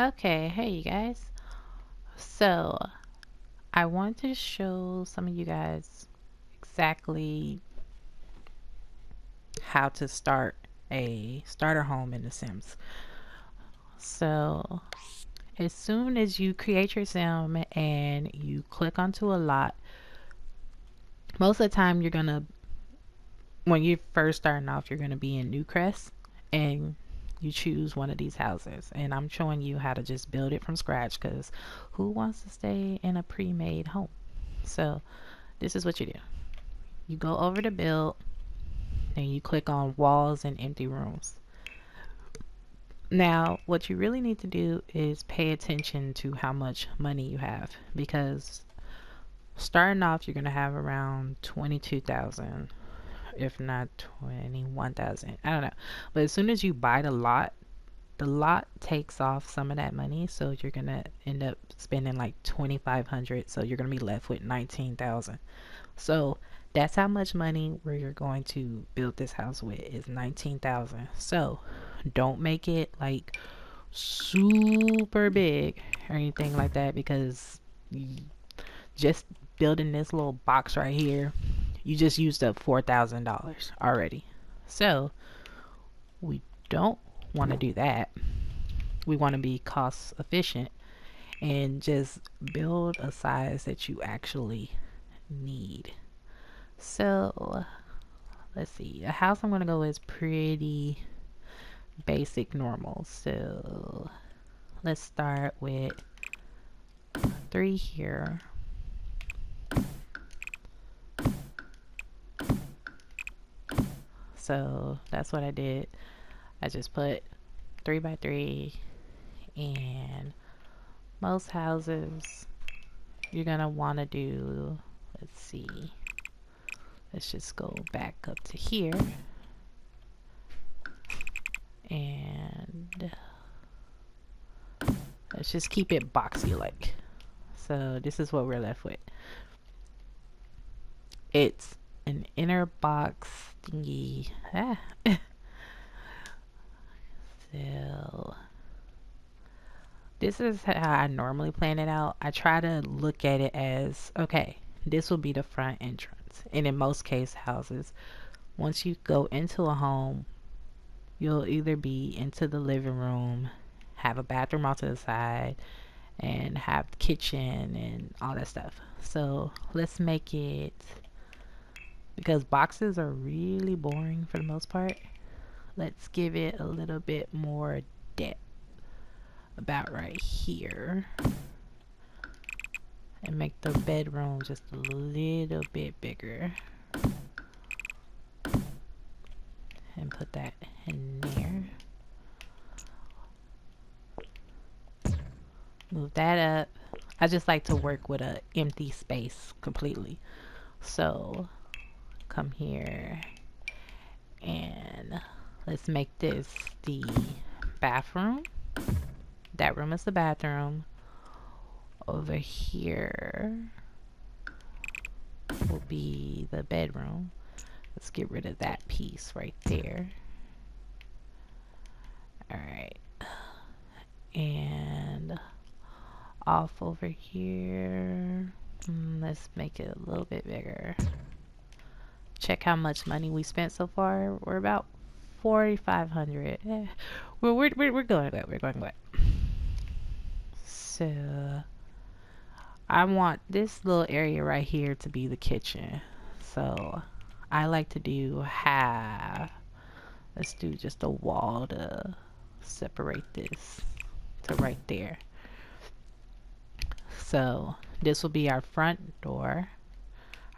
Okay, hey you guys. So, I want to show some of you guys exactly how to start a starter home in The Sims. So, as soon as you create your sim and you click onto a lot, most of the time you're gonna, when you're first starting off, you're gonna be in Newcrest and you choose one of these houses. And I'm showing you how to just build it from scratch because who wants to stay in a pre-made home? So this is what you do. You go over to build and you click on walls and empty rooms. Now what you really need to do is pay attention to how much money you have because starting off you're gonna have around 22,000 if not 21,000. I don't know. But as soon as you buy the lot, the lot takes off some of that money, so you're going to end up spending like 2,500, so you're going to be left with 19,000. So that's how much money you're going to build this house with is 19,000. So don't make it like super big or anything like that because just building this little box right here you just used up $4,000 already. So we don't want to do that. We want to be cost efficient and just build a size that you actually need. So let's see. The house I'm going to go is pretty basic normal. So let's start with three here. So that's what I did. I just put three by three and most houses you're gonna want to do let's see let's just go back up to here. And let's just keep it boxy like so this is what we're left with. It's an inner box thingy. Ah. so this is how I normally plan it out. I try to look at it as okay, this will be the front entrance. And in most case houses, once you go into a home, you'll either be into the living room, have a bathroom off to the side, and have kitchen and all that stuff. So let's make it because boxes are really boring for the most part. Let's give it a little bit more depth about right here. And make the bedroom just a little bit bigger. And put that in there. Move that up. I just like to work with an empty space completely. So come here and let's make this the bathroom. That room is the bathroom. Over here will be the bedroom. Let's get rid of that piece right there. Alright. And off over here. Mm, let's make it a little bit bigger check how much money we spent so far. We're about 4,500. Eh, we're, we're, we're going good. We're going. So, I want this little area right here to be the kitchen. So, I like to do half. Let's do just a wall to separate this to right there. So, this will be our front door.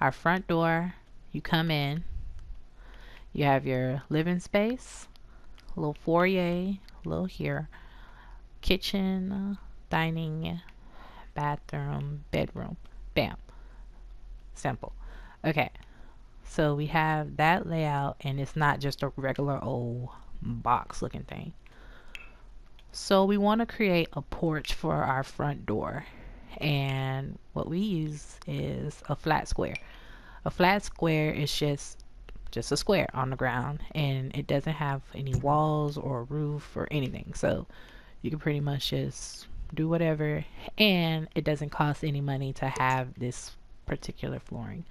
Our front door you come in, you have your living space, little foyer, little here, kitchen, dining, bathroom, bedroom. Bam. Simple. Okay. So we have that layout and it's not just a regular old box looking thing. So we want to create a porch for our front door. And what we use is a flat square. A flat square is just just a square on the ground and it doesn't have any walls or roof or anything. So you can pretty much just do whatever and it doesn't cost any money to have this particular flooring.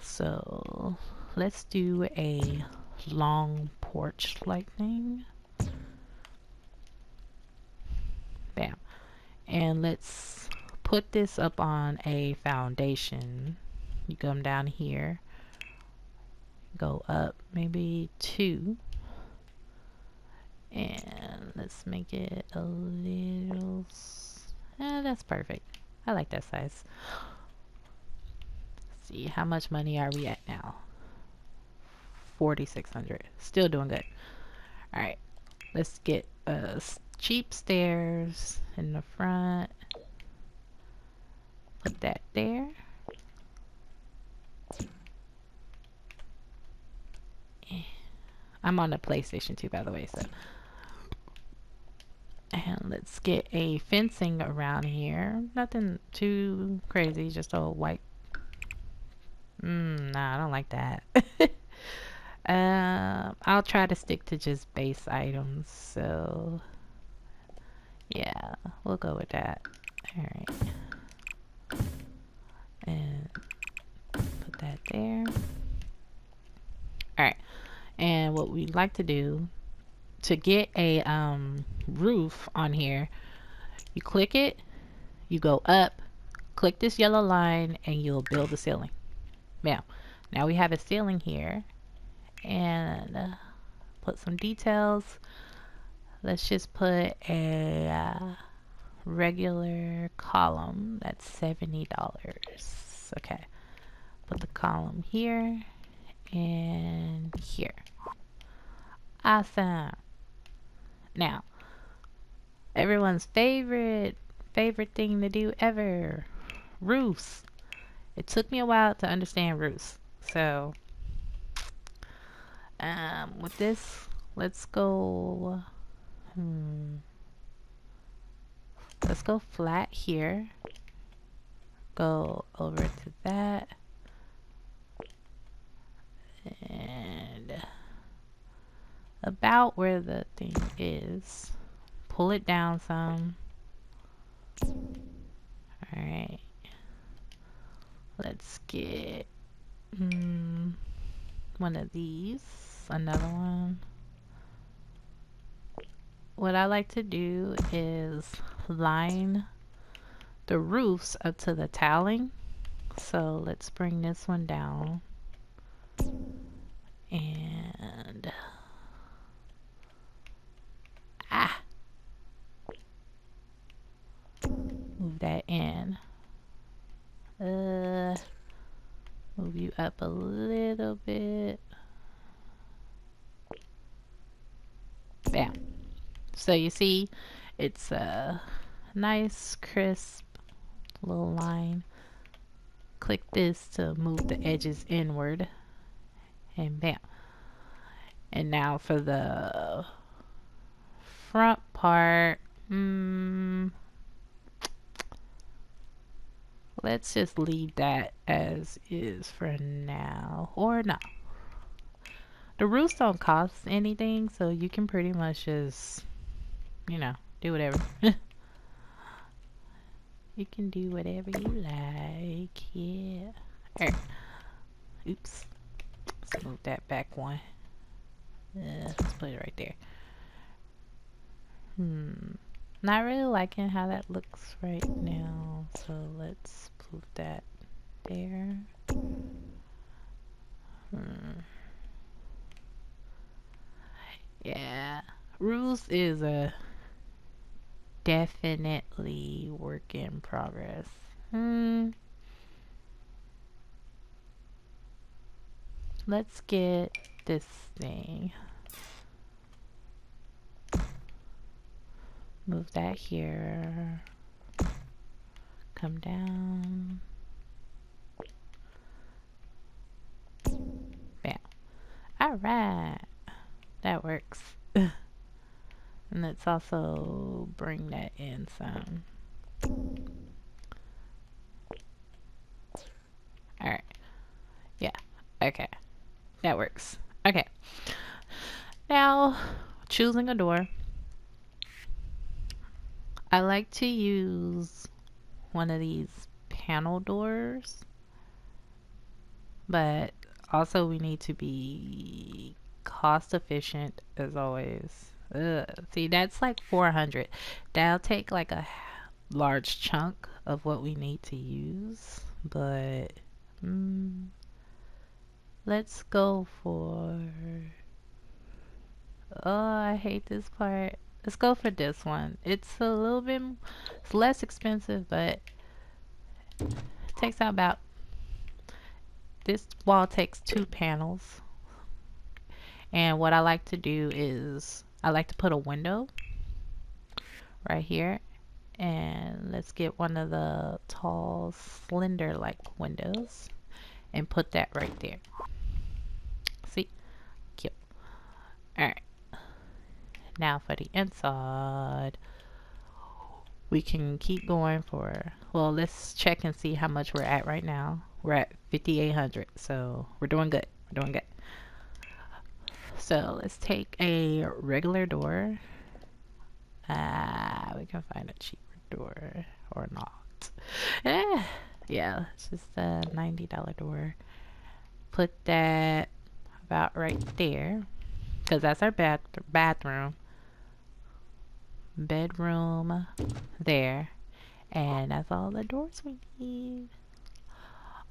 So let's do a long porch like thing bam. And let's put this up on a foundation you come down here. Go up maybe two. And let's make it a little eh, that's perfect. I like that size. Let's see how much money are we at now? 4600 still doing good. All right let's get uh, cheap stairs in the front. Put that there I'm on a PlayStation 2 by the way so and let's get a fencing around here. Nothing too crazy, just a white. Mm, nah, I don't like that. uh, I'll try to stick to just base items. So, yeah, we'll go with that. Alright. And that there. Alright. And what we'd like to do to get a um, roof on here, you click it, you go up, click this yellow line, and you'll build the ceiling. Now, now we have a ceiling here, and uh, put some details. Let's just put a uh, regular column. That's $70. Okay. The column here and here. Awesome. Now, everyone's favorite, favorite thing to do ever, roofs. It took me a while to understand roofs. So, um, with this, let's go, hmm, let's go flat here. Go over to that. And about where the thing is. Pull it down some. Alright. Let's get mm, one of these. Another one. What I like to do is line the roofs up to the toweling. So let's bring this one down. And Ah. Move that in. Uh, move you up a little bit. Bam. So you see, it's a nice, crisp little line. Click this to move the edges inward. And bam. And now for the front part, mm, let's just leave that as is for now. Or not. The roofs don't cost anything, so you can pretty much just, you know, do whatever. you can do whatever you like, yeah. Oops. Let's move that back one. Uh, let's put it right there. Hmm. Not really liking how that looks right now. So let's move that there. Hmm. Yeah. Rules is a definitely work in progress. Hmm. Let's get this thing. move that here. Come down. Bam. All right. That works. And let's also bring that in some. All right. Yeah. Okay that works. Okay. Now choosing a door. I like to use one of these panel doors but also we need to be cost efficient as always. Ugh. see that's like 400 that'll take like a large chunk of what we need to use but mm, let's go for oh I hate this part. Let's go for this one. It's a little bit it's less expensive but takes out about this wall takes two panels. And what I like to do is I like to put a window right here. And let's get one of the tall slender like windows and put that right there. See? Cute. Alright. Now for the inside. We can keep going for well let's check and see how much we're at right now. We're at 5800 so we're doing good. We're doing good. So let's take a regular door. Ah we can find a cheaper door or not. Eh, yeah it's just a $90 door. Put that about right there because that's our bath bathroom. Bedroom there and that's all the doors we need.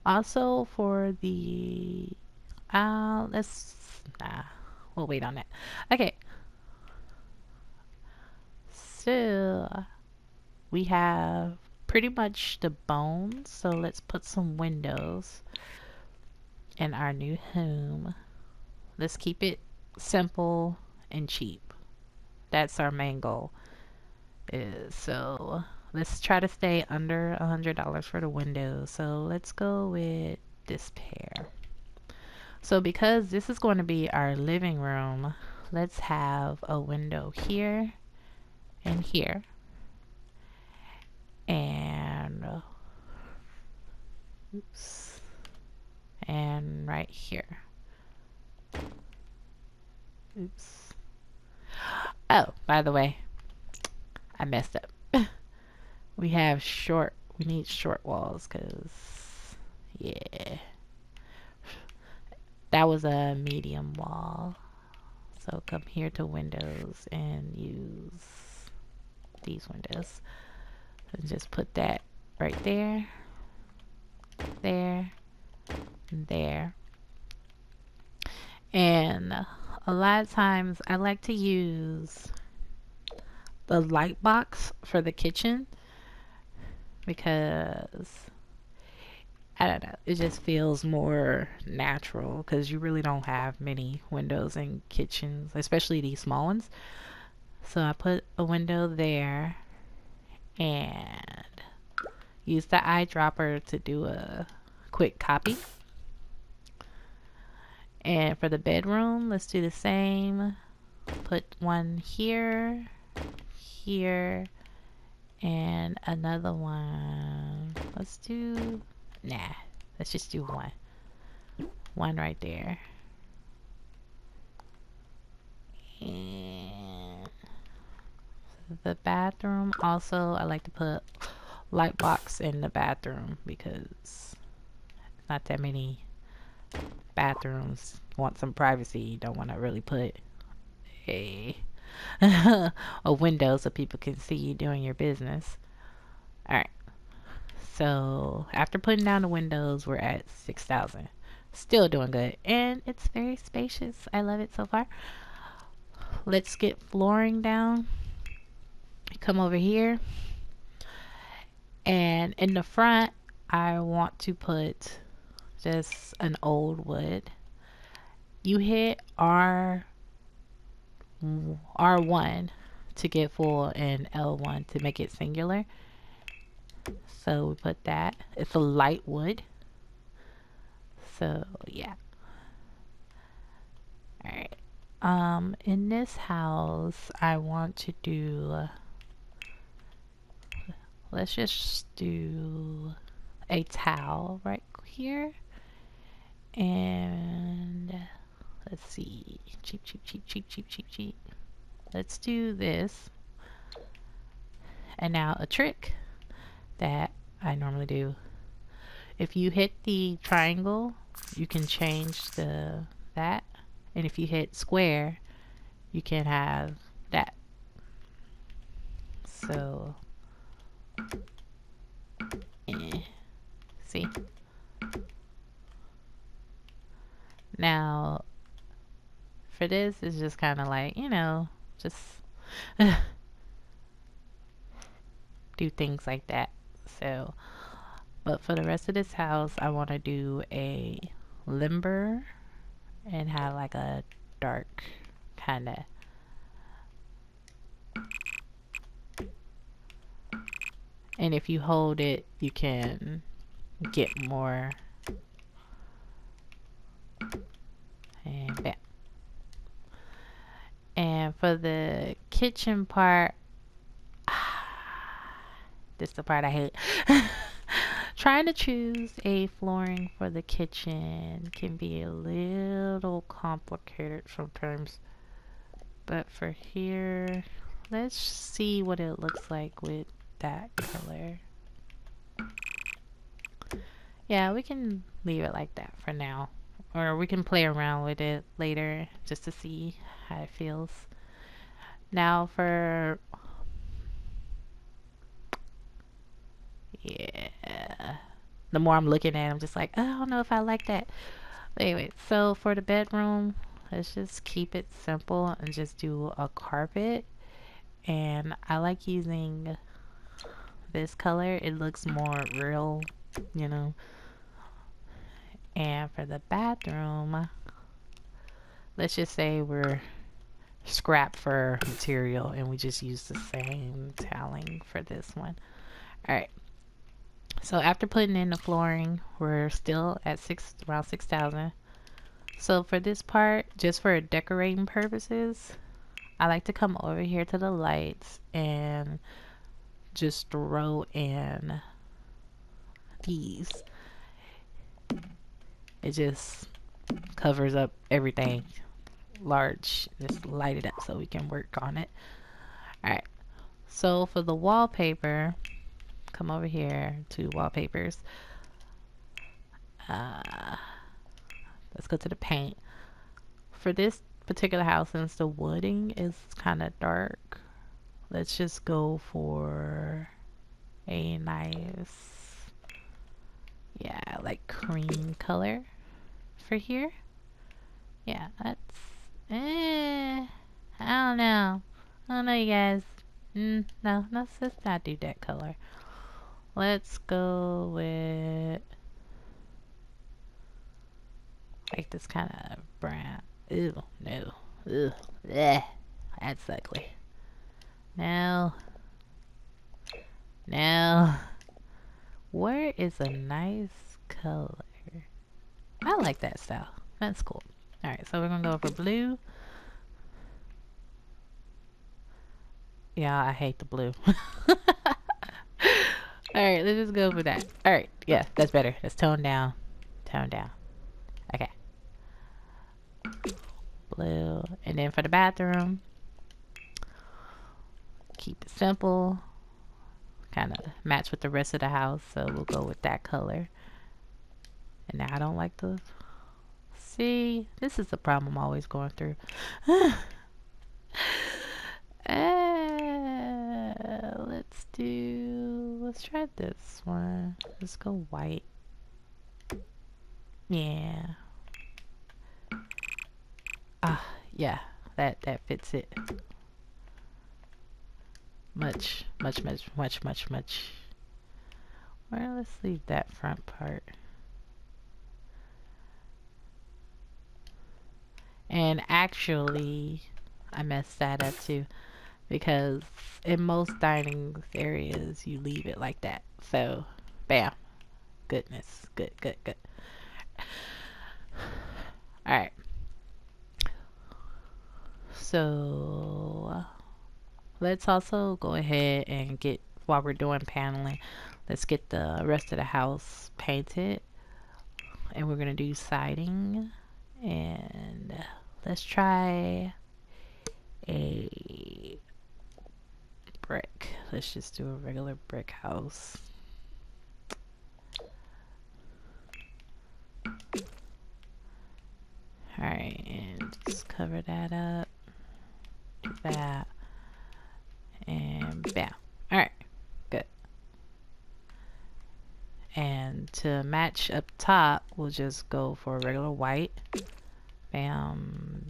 Also for the uh let's nah we'll wait on that. Okay. So we have pretty much the bones so let's put some windows in our new home. Let's keep it simple and cheap. That's our main goal. Is so let's try to stay under a hundred dollars for the windows so let's go with this pair. So because this is going to be our living room let's have a window here and here and oops. And right here. Oops. Oh by the way I messed up. We have short we need short walls because yeah. That was a medium wall. So come here to windows and use these windows and just put that right there there there and a lot of times I like to use the light box for the kitchen because I don't know, it just feels more natural because you really don't have many windows in kitchens, especially these small ones. So I put a window there and use the eyedropper to do a quick copy. And for the bedroom, let's do the same. Put one here, here, and another one let's do nah let's just do one one right there the bathroom also I like to put light box in the bathroom because not that many bathrooms want some privacy you don't want to really put a a window so people can see you doing your business. Alright. So after putting down the windows, we're at 6,000. Still doing good. And it's very spacious. I love it so far. Let's get flooring down. Come over here. And in the front, I want to put just an old wood. You hit R R1 to get full and L1 to make it singular. So we put that. It's a light wood. So yeah. Alright. Um, in this house, I want to do, let's just do a towel right here. And let's see cheap cheap cheap cheap cheap cheap cheap let's do this And now a trick that I normally do. If you hit the triangle, you can change the that. And if you hit square, you can have that. So, eh, see? Now, for this, it's just kind of like, you know, just do things like that. So, but for the rest of this house, I want to do a limber and have like a dark kind of and if you hold it you can get more. And bam. and for the kitchen part this is the part I hate. Trying to choose a flooring for the kitchen can be a little complicated sometimes. But for here let's see what it looks like with that color. Yeah we can leave it like that for now. Or we can play around with it later just to see how it feels. Now for yeah the more I'm looking at it, I'm just like oh, I don't know if I like that. But anyway so for the bedroom let's just keep it simple and just do a carpet. And I like using this color it looks more real you know. And for the bathroom let's just say we're scrap for material and we just use the same tiling for this one. Alright. So after putting in the flooring we're still at six around 6,000 so for this part just for decorating purposes I like to come over here to the lights and just throw in these. It just covers up everything large just light it up so we can work on it. Alright so for the wallpaper come over here to wallpapers. Uh, let's go to the paint. For this particular house since the wooding is kind of dark let's just go for a nice yeah like cream color for here yeah that's eh, I don't know I don't know you guys mm, no let's just not do that color let's go with like this kind of brown Ew, no. Ugh, bleh. That's ugly. Now. Now. Where is a nice color? I like that style. That's cool. Alright, so we're gonna go for blue. Yeah, I hate the blue. Alright, let's just go for that. Alright, yeah, that's better. Let's tone down. Tone down. Okay blue. And then for the bathroom, keep it simple. Kind of match with the rest of the house. So we'll go with that color. And now I don't like the... See, this is the problem I'm always going through. uh, let's do... Let's try this one. Let's go white. Yeah. Ah, yeah, that, that fits it. Much, much, much, much, much, much. Well, let's leave that front part. And actually, I messed that up too. Because in most dining areas, you leave it like that. So, bam. Goodness. Good, good, good. Alright. So let's also go ahead and get, while we're doing paneling, let's get the rest of the house painted. And we're going to do siding. And let's try a brick. Let's just do a regular brick house. Alright, and just cover that up. Do that. And bam. Alright, good. And to match up top, we'll just go for a regular white. Bam.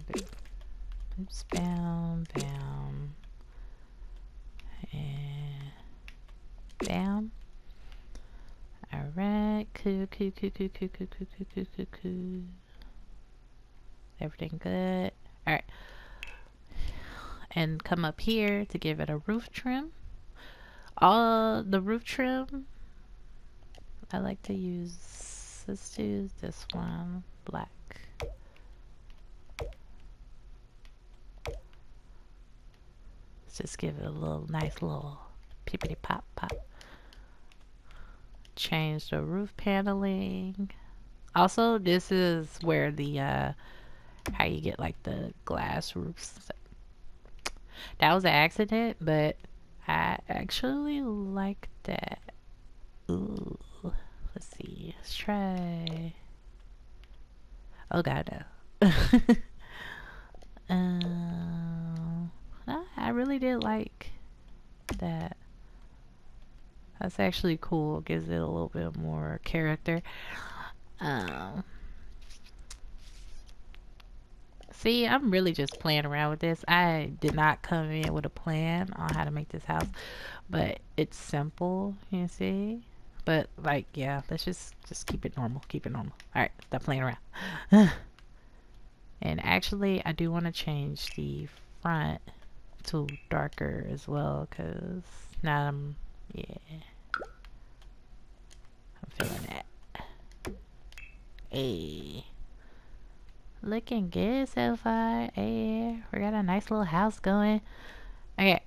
Oops, bam, bam. And bam. Alright, cool, cool, cool, cool, cool, cool, cool, cool, cool, cool. Everything good? And come up here to give it a roof trim. All the roof trim, I like to use, let's do this one, black. Let's just give it a little nice little pippity pop pop. Change the roof paneling. Also, this is where the uh, how you get like the glass roofs. That was an accident, but I actually like that. Ooh, let's see. Let's try. Oh god, no. um, I really did like that. That's actually cool. Gives it a little bit more character. Um, See, I'm really just playing around with this. I did not come in with a plan on how to make this house, but it's simple, you see? But like, yeah, let's just just keep it normal. Keep it normal. All right, stop playing around. and actually, I do want to change the front to darker as well, cause now I'm yeah, I'm feeling that. Hey. Looking good so far. Hey, we got a nice little house going. Okay.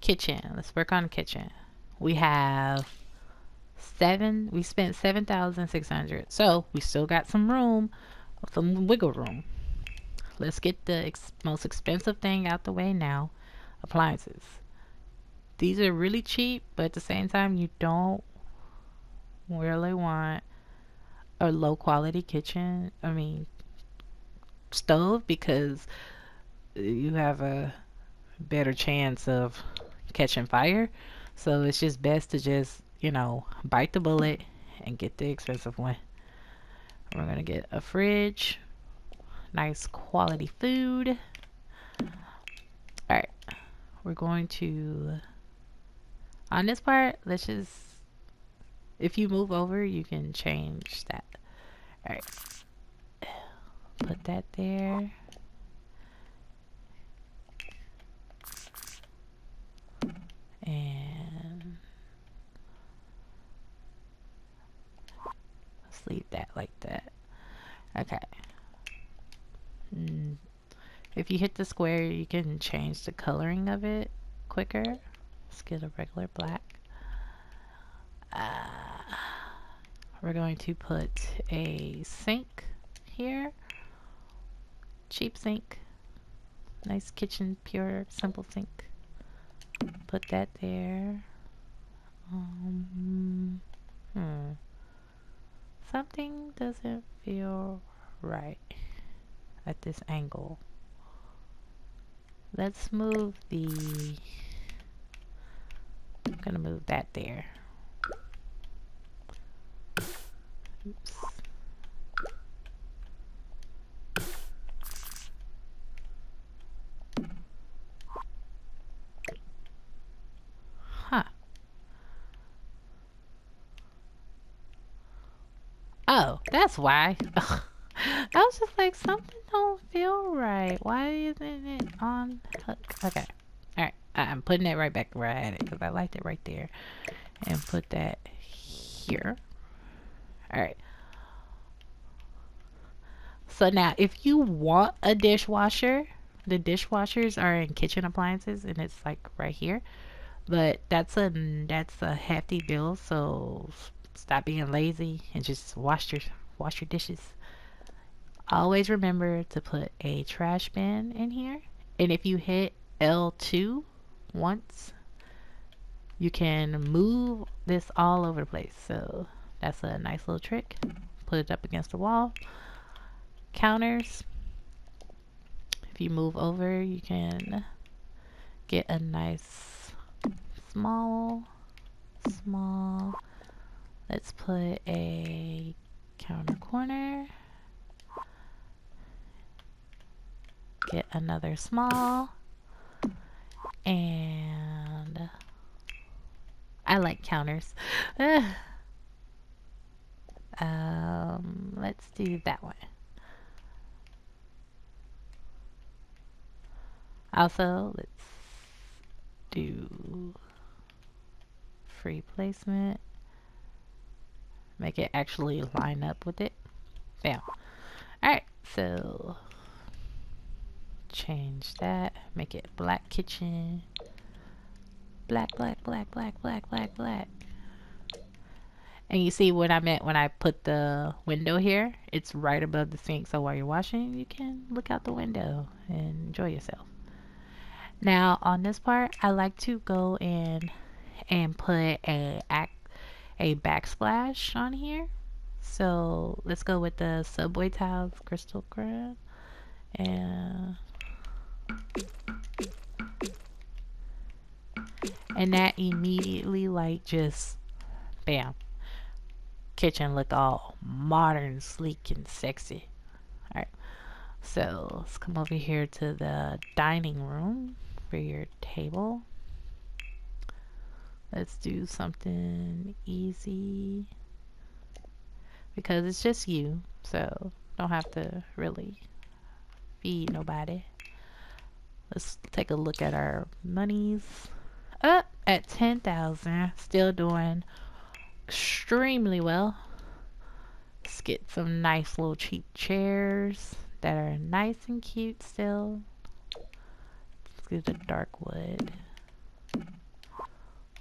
Kitchen. Let's work on kitchen. We have seven. We spent seven thousand six hundred. So we still got some room, some wiggle room. Let's get the ex most expensive thing out the way now. Appliances. These are really cheap, but at the same time, you don't really want a low quality kitchen, I mean, stove because you have a better chance of catching fire. So it's just best to just, you know, bite the bullet and get the expensive one. We're going to get a fridge, nice quality food. Alright, we're going to, on this part, let's just, if you move over, you can change that. Alright. Put that there. And let's leave that like that. Okay. Mm. If you hit the square, you can change the coloring of it quicker. Let's get a regular black. Uh, we're going to put a sink here. Cheap sink. Nice kitchen, pure, simple sink. Put that there. Um, hmm. Something doesn't feel right at this angle. Let's move the... I'm gonna move that there. Oops. Huh. Oh, that's why. I was just like, something don't feel right. Why isn't it on Okay. Alright. I'm putting it right back where I had it because I liked it right there. And put that here. Alright. So now, if you want a dishwasher, the dishwashers are in kitchen appliances and it's like right here. But that's a that's a hefty bill, so stop being lazy and just wash your wash your dishes. Always remember to put a trash bin in here. And if you hit L2 once, you can move this all over the place. So that's a nice little trick. Put it up against the wall. Counters. If you move over, you can get a nice small, small. Let's put a counter corner. Get another small. And I like counters. um, let's do that one. Also, let's do free placement. Make it actually line up with it. Bam. Alright, so change that. Make it black kitchen. Black, black, black, black, black, black, black. And you see what I meant when I put the window here? It's right above the sink. So while you're washing, you can look out the window and enjoy yourself. Now on this part, I like to go in and put a a backsplash on here. So let's go with the subway tiles crystal crown and and that immediately like just bam kitchen look all modern sleek and sexy. All right so let's come over here to the dining room for your table. Let's do something easy. Because it's just you so don't have to really feed nobody. Let's take a look at our monies. Up at 10,000 still doing extremely well. Let's get some nice little cheap chairs that are nice and cute still. Let's the dark wood.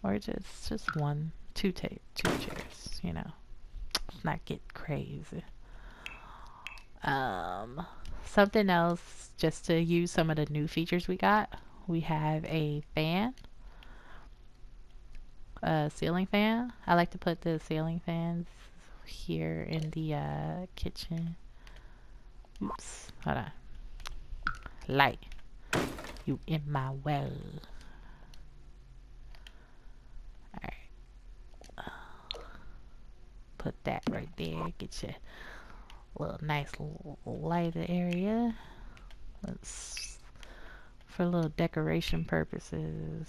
Or just just one two ta two chairs you know. Let's not get crazy. Um something else just to use some of the new features we got. We have a fan a ceiling fan I like to put the ceiling fans here in the uh, kitchen oops hold on light you in my way put that right there. Get you a little nice lighter area. Let's for little decoration purposes.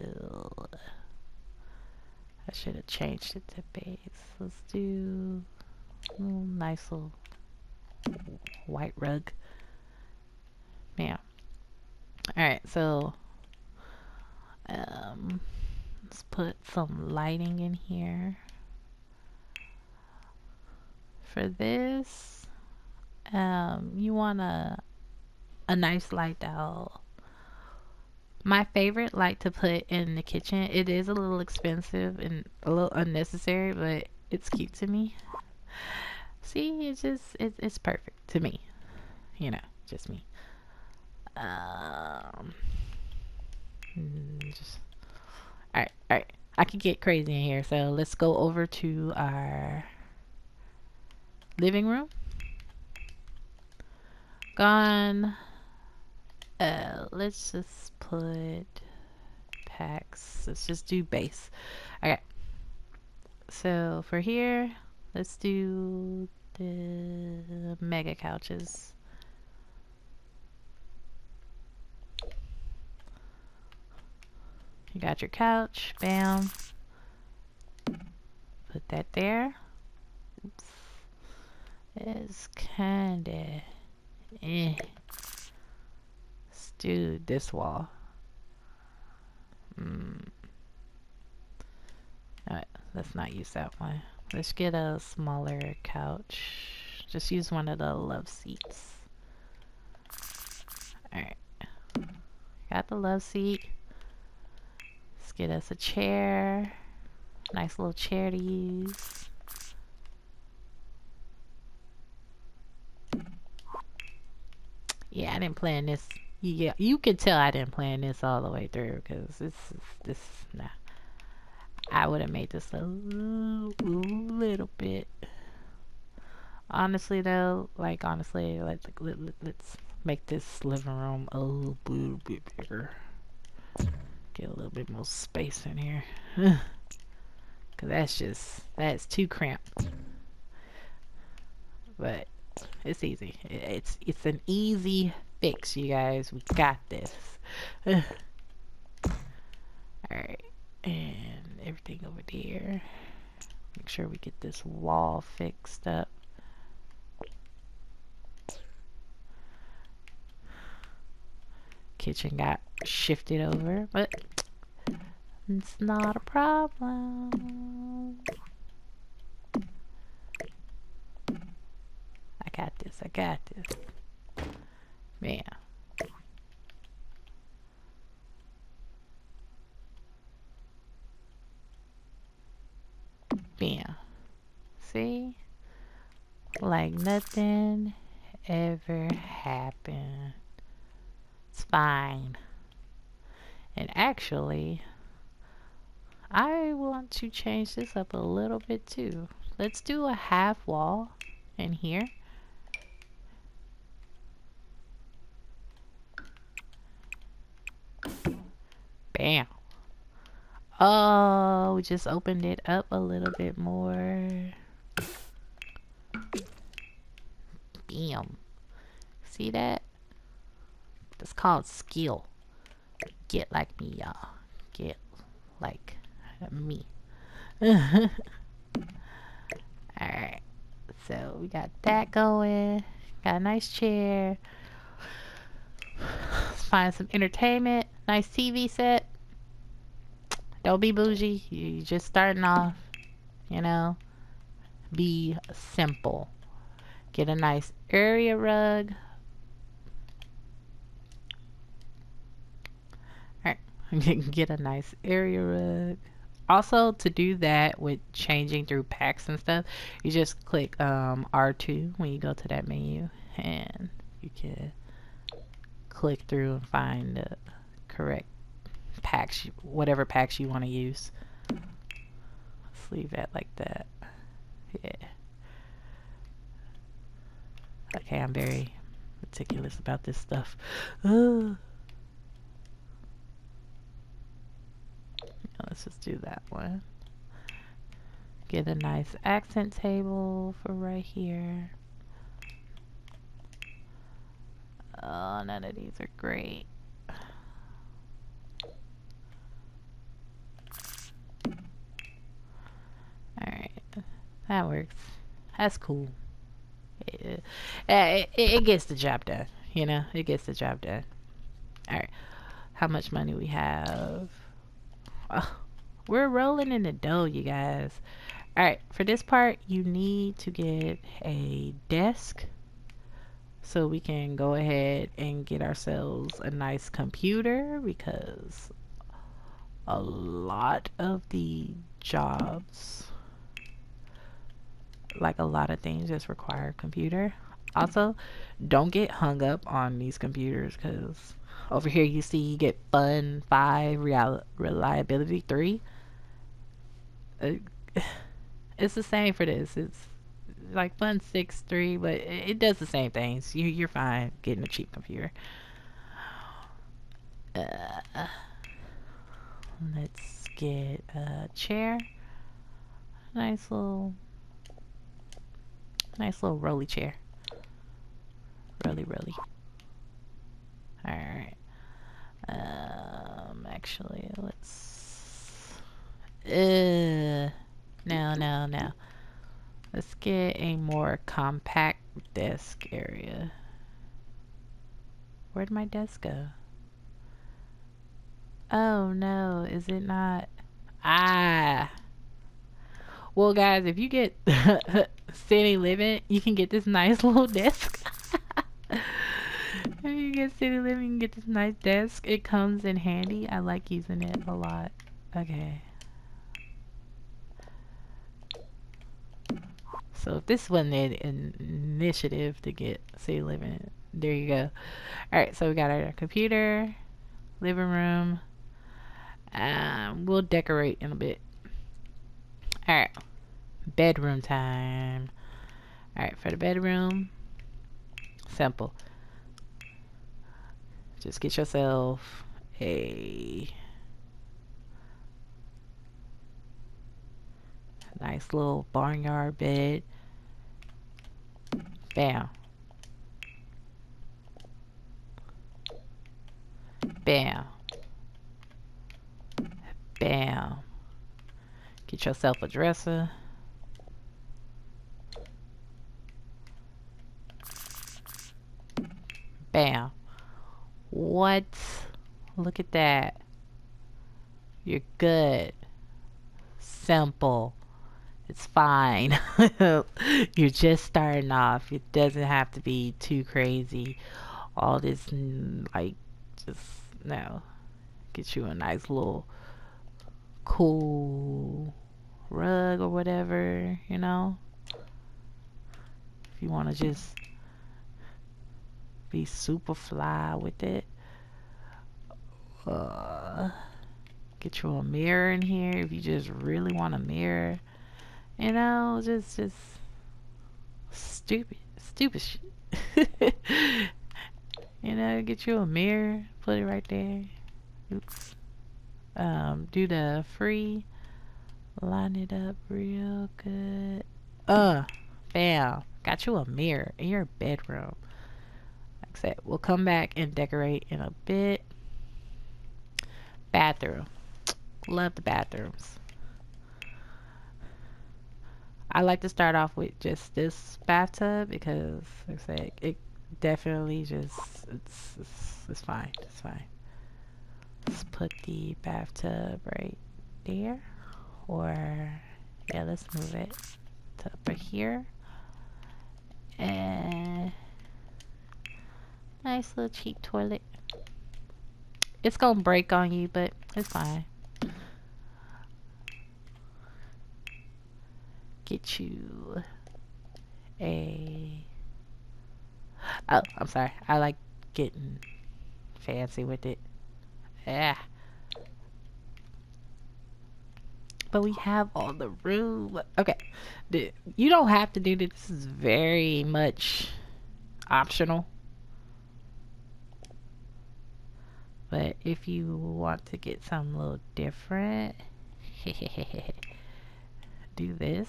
Ew. I should have changed it to base. Let's do a little nice little white rug. Yeah. Alright, so um, let's put some lighting in here for this, um, you want a, a nice light that'll my favorite light to put in the kitchen it is a little expensive and a little unnecessary but it's cute to me see it's just it, it's perfect to me you know just me um just all right all right i could get crazy in here so let's go over to our living room. Gone. Uh, let's just put packs. Let's just do base. Okay. So for here, let's do the mega couches. You got your couch, bam. Put that there. Oops is kinda eh. Do this wall. Mm. Alright, let's not use that one. Let's get a smaller couch. Just use one of the love seats. Alright. Got the love seat. Let's get us a chair. Nice little chair to use. Yeah, I didn't plan this yeah, you can tell I didn't plan this all the way through because this is this nah. I would have made this a little, bit. Honestly, though, like honestly, let's let, let's make this living room a little, little bit bigger. Get a little bit more space in here. Cause that's just that's too cramped. But it's easy. It's it's an easy fix, you guys. We got this. Alright. And everything over there. Make sure we get this wall fixed up. Kitchen got shifted over, but it's not a problem. I got this, I got this. Man. Bam. See? Like nothing ever happened. It's fine. And actually, I want to change this up a little bit too. Let's do a half wall in here. Bam. Oh, we just opened it up a little bit more. Bam. See that? That's called skill. Get like me, y'all. Get like me. Alright. So we got that going. Got a nice chair. Let's find some entertainment. Nice TV set. Don't be bougie. You just starting off. You know. Be simple. Get a nice area rug. Alright. Get a nice area rug also to do that with changing through packs and stuff you just click um, R2 when you go to that menu and you can click through and find the correct packs whatever packs you want to use let's leave that like that yeah okay I'm very meticulous about this stuff let's just do that one. Get a nice accent table for right here. Oh, none of these are great. Alright, that works. That's cool. Eh, it, it, it, gets the job done, you know? It gets the job done. Alright, how much money we have? Oh, we're rolling in the dough, you guys. Alright, for this part, you need to get a desk so we can go ahead and get ourselves a nice computer because a lot of the jobs like a lot of things just require a computer. Also don't get hung up on these computers because over here you see you get fun 5 real reliability 3 uh, it's the same for this. It's like fun 6 3 but it, it does the same things. You, you're fine getting a cheap computer. Uh, let's get a chair. Nice little nice little rolly chair rolly rolly Alright. Um, actually, let's... Uh, no, no, no. Let's get a more compact desk area. Where'd my desk go? Oh no, is it not? Ah! Well guys, if you get City Living, you can get this nice little desk. If you get city living, you can get this nice desk. It comes in handy. I like using it a lot. Okay. So if this wasn't an initiative to get city living, there you go. Alright, so we got our computer, living room. Um, we'll decorate in a bit. Alright, bedroom time. Alright, for the bedroom, simple. Just get yourself a nice little barnyard bed. Bam. Bam. Bam. Get yourself a dresser. Bam. What? Look at that. You're good. Simple. It's fine. You're just starting off. It doesn't have to be too crazy. All this, like, just, no. Get you a nice little cool rug or whatever, you know? If you want to just be super fly with it. Uh, get you a mirror in here if you just really want a mirror. You know, just just stupid, stupid shit. you know, get you a mirror, put it right there. Oops. Um, do the free, line it up real good. Uh, bam. Got you a mirror in your bedroom. Like I said, we'll come back and decorate in a bit. Bathroom. Love the bathrooms. I like to start off with just this bathtub because, like I said, it definitely just, it's, it's, it's fine. It's fine. Let's put the bathtub right there. Or, yeah, let's move it to over here. And nice little cheap toilet. It's gonna break on you, but it's fine. Get you a. Oh, I'm sorry. I like getting fancy with it. Yeah. But we have all the room. Okay. You don't have to do this. This is very much optional. But if you want to get something a little different, do this.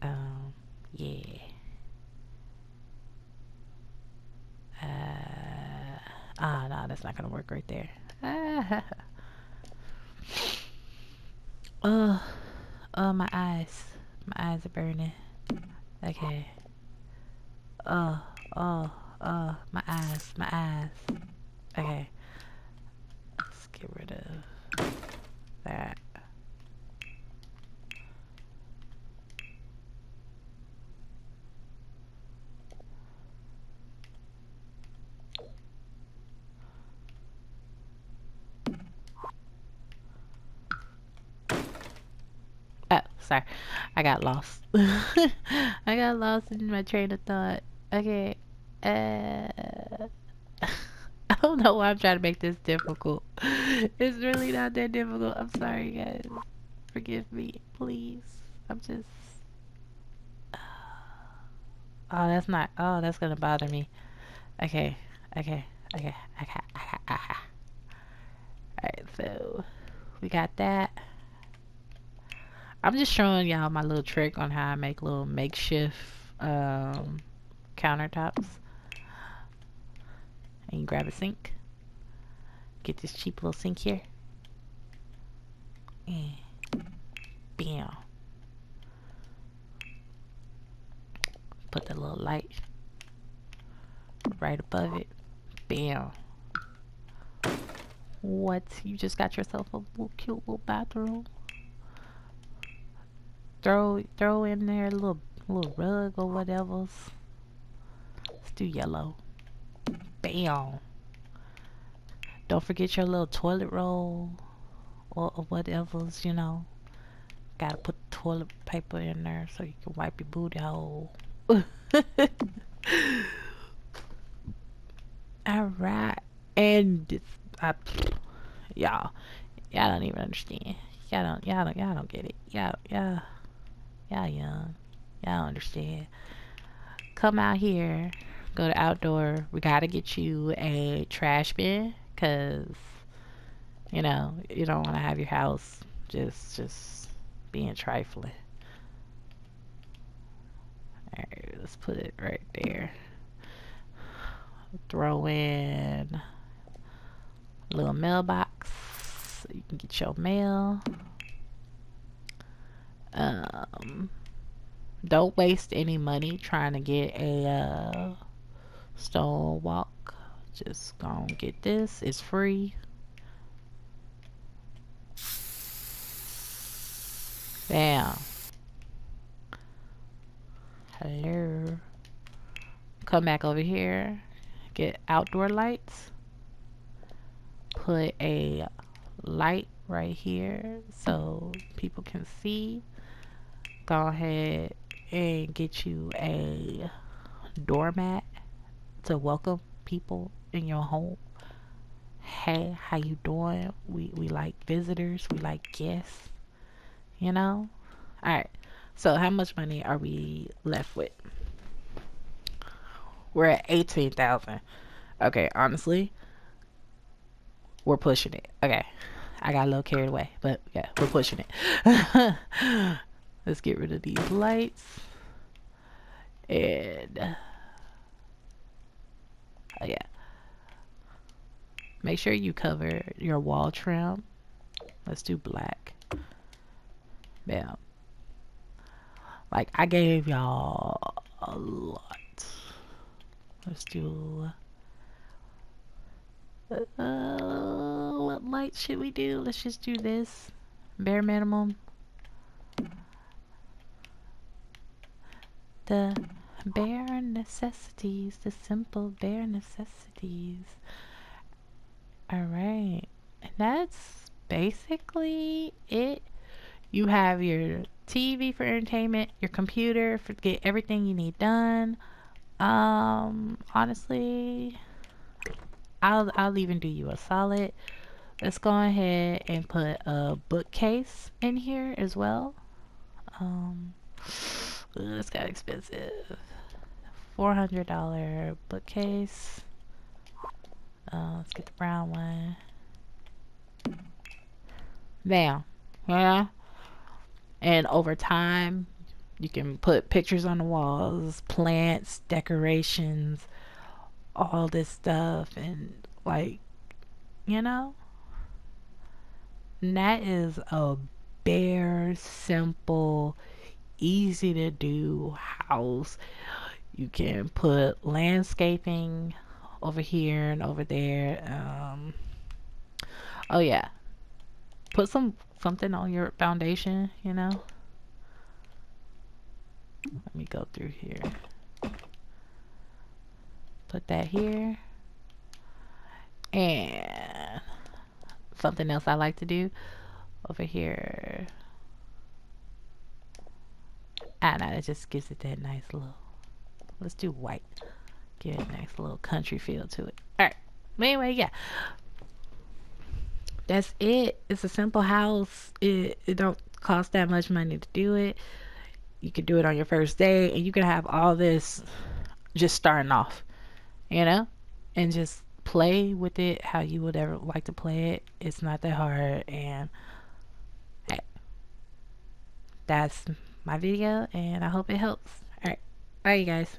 Um, yeah. Uh, ah, no, that's not gonna work right there. oh, oh, my eyes. My eyes are burning. Okay. Oh, oh, oh, my eyes, my eyes. Okay Let's get rid of that. Oh, sorry. I got lost. I got lost in my train of thought. Okay. Uh I don't know why I'm trying to make this difficult. It's really not that difficult. I'm sorry, guys. Forgive me, please. I'm just. Oh, that's not. Oh, that's gonna bother me. Okay, okay, okay, okay, okay, okay. Alright, so we got that. I'm just showing y'all my little trick on how I make little makeshift um, countertops and you grab a sink. Get this cheap little sink here. And bam. Put the little light right above it. Bam. What? You just got yourself a little cute little bathroom. Throw throw in there a little little rug or whatever. Let's do yellow. Bam. Don't forget your little toilet roll or, whatever's, you know. Gotta put toilet paper in there so you can wipe your booty hole. All right, and y'all, y'all don't even understand. Y'all don't, y'all don't, y'all don't get it. Y'all, y'all, y'all young. Y'all understand. Come out here, go to outdoor. We gotta get you a trash bin, cause you know you don't want to have your house just just being trifling. Alright, let's put it right there. Throw in a little mailbox so you can get your mail. Um, don't waste any money trying to get a uh, stone walk. Just go and get this. It's free. Bam. Hello. Come back over here. Get outdoor lights. Put a light right here so people can see. Go ahead and get you a doormat to welcome people in your home. Hey, how you doing? We we like visitors, we like guests. You know? Alright. So how much money are we left with? We're at 18,000. Okay, honestly, we're pushing it. Okay. I got a little carried away, but yeah, we're pushing it. Let's get rid of these lights. And oh yeah. Make sure you cover your wall trim. Let's do black. Bam. Like I gave y'all a lot. Let's do uh, what light should we do? Let's just do this. Bare minimum. The bare necessities. The simple bare necessities. Alright. And that's basically it. You have your TV for entertainment, your computer for get everything you need done. Um, honestly, I'll I'll even do you a solid. Let's go ahead and put a bookcase in here as well. Um, it's got expensive. Four hundred dollar bookcase. Uh, let's get the brown one. Bam. Yeah. And over time, you can put pictures on the walls, plants, decorations, all this stuff and like you know and that is a bare simple easy to do house. You can put landscaping over here and over there um oh yeah. Put some something on your foundation you know? Let me go through here. Put that here. And something else I like to do over here Ah, know it just gives it that nice little let's do white. Give it a nice little country feel to it. Alright but anyway yeah. That's it. It's a simple house. It, it don't cost that much money to do it. You can do it on your first day and you can have all this just starting off you know, and just play with it how you would ever like to play it. It's not that hard, and that's my video, and I hope it helps. All right, bye, you guys.